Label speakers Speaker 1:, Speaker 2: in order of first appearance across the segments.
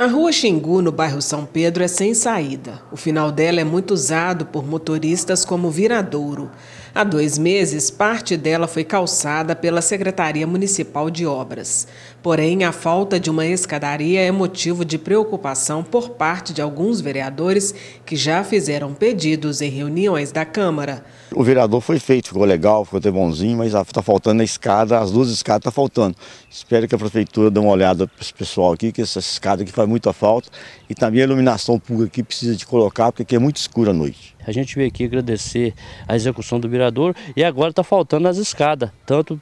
Speaker 1: A rua Xingu, no bairro São Pedro, é sem saída. O final dela é muito usado por motoristas como viradouro. Há dois meses, parte dela foi calçada pela Secretaria Municipal de Obras. Porém, a falta de uma escadaria é motivo de preocupação por parte de alguns vereadores que já fizeram pedidos em reuniões da Câmara.
Speaker 2: O vereador foi feito, ficou legal, ficou até bonzinho, mas está faltando a escada, as duas escadas estão tá faltando. Espero que a prefeitura dê uma olhada para esse pessoal aqui, que essa escada aqui faz muita falta. E também a iluminação pública aqui precisa de colocar, porque aqui é muito escuro à noite.
Speaker 3: A gente veio aqui agradecer a execução do vereador e agora está faltando as escadas, tanto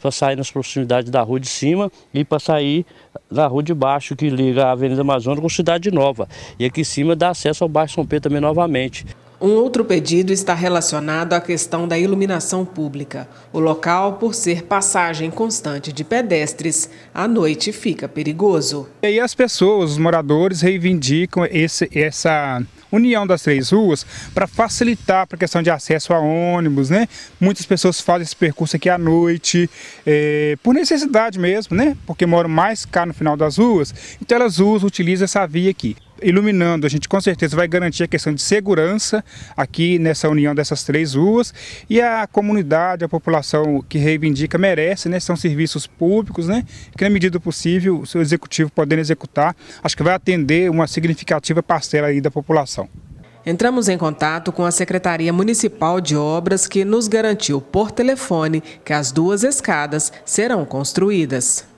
Speaker 3: para sair nas proximidades da rua de cima e para sair na rua de baixo, que liga a Avenida Amazônia com Cidade Nova. E aqui em cima dá acesso ao bairro São Pedro também novamente.
Speaker 1: Um outro pedido está relacionado à questão da iluminação pública. O local, por ser passagem constante de pedestres, à noite fica perigoso.
Speaker 4: E aí as pessoas, os moradores, reivindicam esse, essa união das três ruas para facilitar a questão de acesso a ônibus, né? Muitas pessoas fazem esse percurso aqui à noite, é, por necessidade mesmo, né? Porque moram mais cá no final das ruas, então elas usam, utilizam essa via aqui iluminando, a gente com certeza vai garantir a questão de segurança aqui nessa união dessas três ruas e a comunidade, a população que reivindica merece, né? São serviços públicos, né? Que na medida possível o seu executivo podendo executar, acho que vai atender uma significativa parcela aí da população.
Speaker 1: Entramos em contato com a Secretaria Municipal de Obras que nos garantiu por telefone que as duas escadas serão construídas.